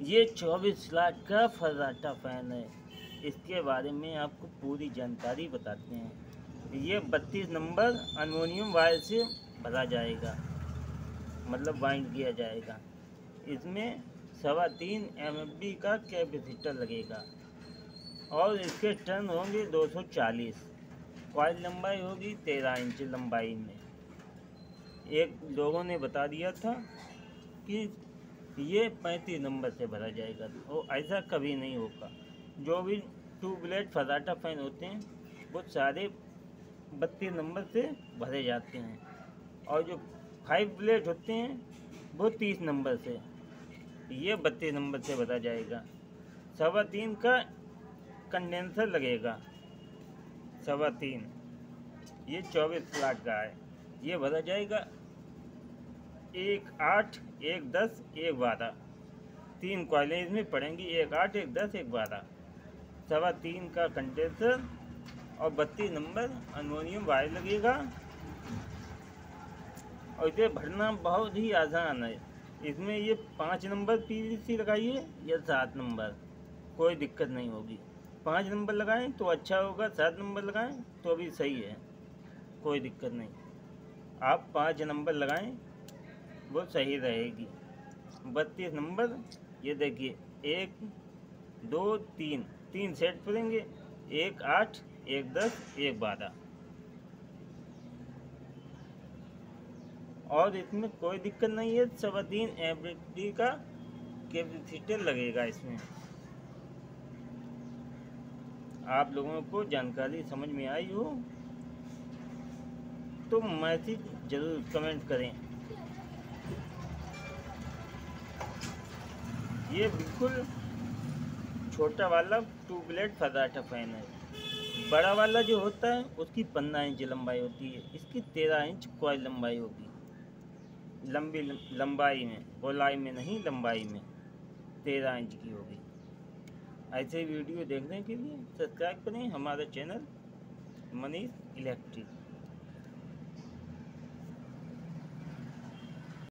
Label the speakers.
Speaker 1: ये 24 लाख का फर्राटा फ़ैन है। इसके बारे में आपको पूरी जानकारी बताते हैं। ये 32 नंबर अनमोनियम वायर से भरा जाएगा। मतलब बाइंड किया जाएगा। इसमें सवा तीन एम का कैपेसिटर लगेगा। और इसके टर्न होंगे 240 कॉइल लंबाई होगी तेरह इंच लंबाई में। एक लोगों ने बता दिया था कि ये पैंतीस नंबर से भरा जाएगा। और ऐसा कभी नहीं होगा। जो भी टू ब्लेड फजाटा फ़ैन होते हैं, वो सारे बत्तीस नंबर से भरे जाते हैं। और जो फाइव ब्लेड होते हैं, वो तीस नंबर से। ये बत्तीस नंबर से भरा जाएगा। सवा तीन का कंडेंसर लगेगा। सवा तीन। ये चौबीस लाख का है। ये भरा जाएगा। एक आठ, एक दस, एक बारह। तीन कॉलेज इसमें पड़ेंगी एक आठ, एक दस, एक बारह। सवा तीन का कंडेंसर और बत्तीस नंबर अनमोनियम वायर लगेगा। और इसे भरना बहुत ही आसान है। इसमें ये पाँच नंबर पीवीसी लगाइए, या सात नंबर। कोई दिक्कत नहीं होगी। पाँच नंबर लगाएँ तो अच्छा होगा, सात नंबर लगाएँ तो भी सही है। कोई दिक्कत नहीं। आप पाँच नंबर लगाएँ वो सही रहेगी। बत्तीस नंबर, ये देखिए, एक, दो, तीन। तीन सेट पड़ेंगे एक, आठ, एक, दस, एक, बारह। और इसमें कोई दिक्कत नहीं है सवा तीन एवरेज का कैपेसिटर लगेगा इसमें। आप लोगों को जानकारी समझ में आई हो तो मैसेज ज़रूर कमेंट करें। ये बिल्कुल छोटा वाला टू ट्यूबलेट फजाटा फ़ैन है। बड़ा वाला जो होता है, उसकी पंद्रह इंच लंबाई होती है। इसकी तेरह इंच कोई लंबाई होगी। लंबी, लंबाई में, गोलाई में नहीं, लंबाई में तेरह इंच की होगी। ऐसे वीडियो देखने के लिए सब्सक्राइब करें हमारा चैनल मनीष इलेक्ट्रिक।